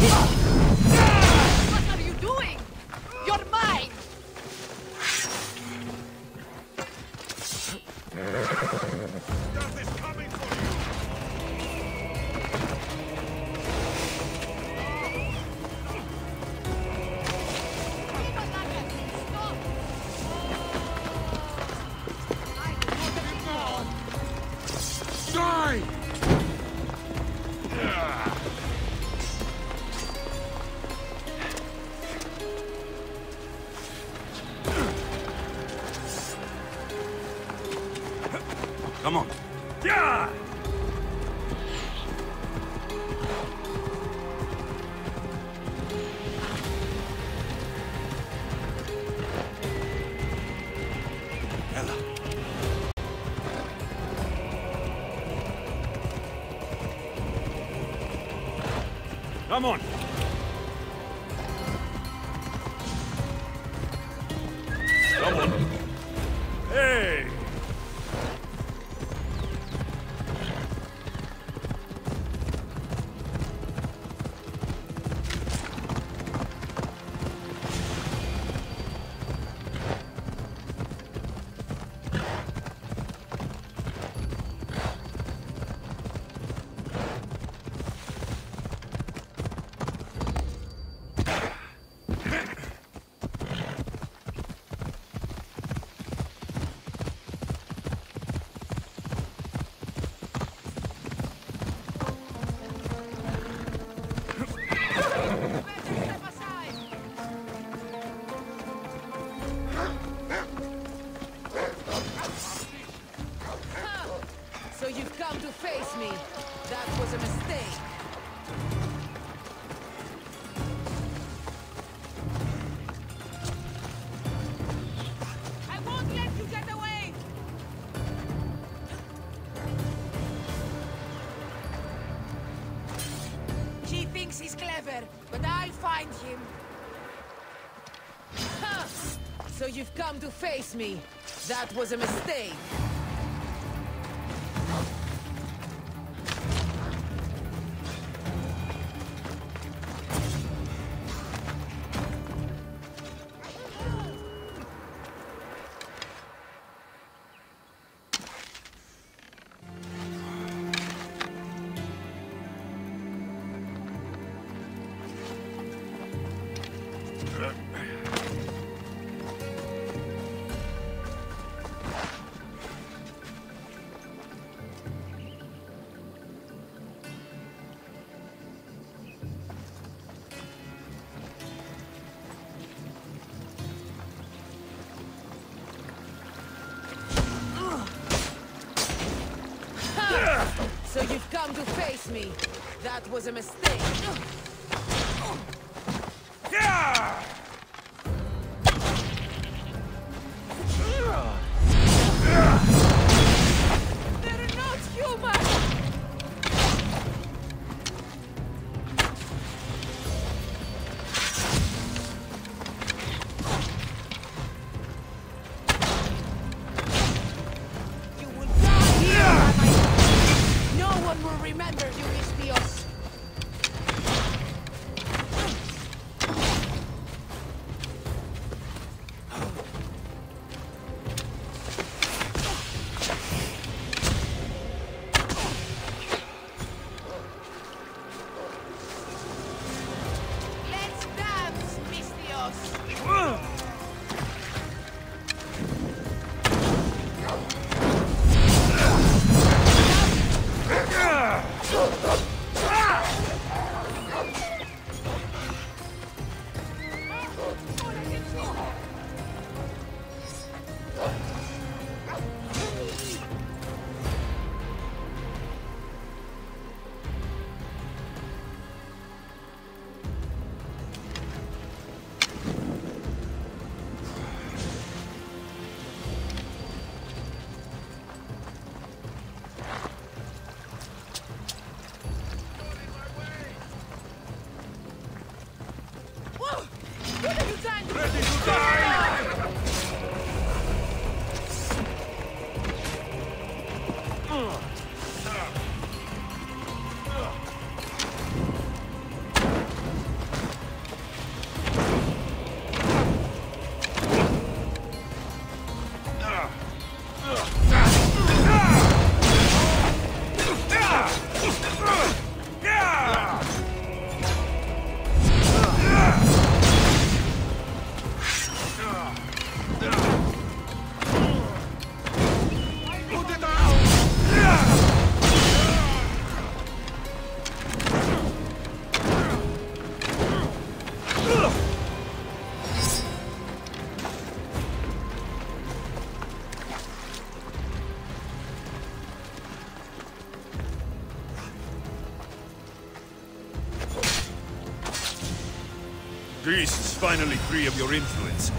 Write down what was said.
嘿 Come on. Yeah! Come on. Clever, but I'll find him. So you've come to face me. That was a mistake. So you've come to face me. That was a mistake. Is finally free of your influence.